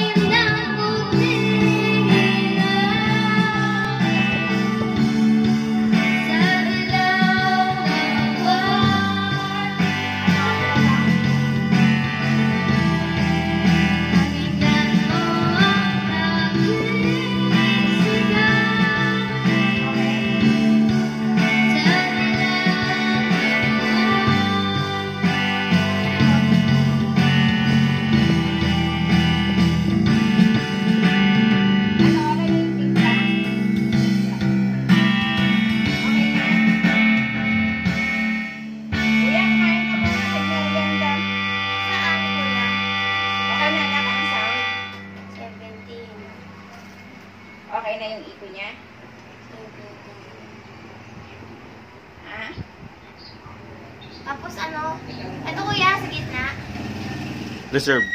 Kuya, Okay na yung iko niya? Ha? Tapos ano? Ito kuya, sa gitna. Reserve.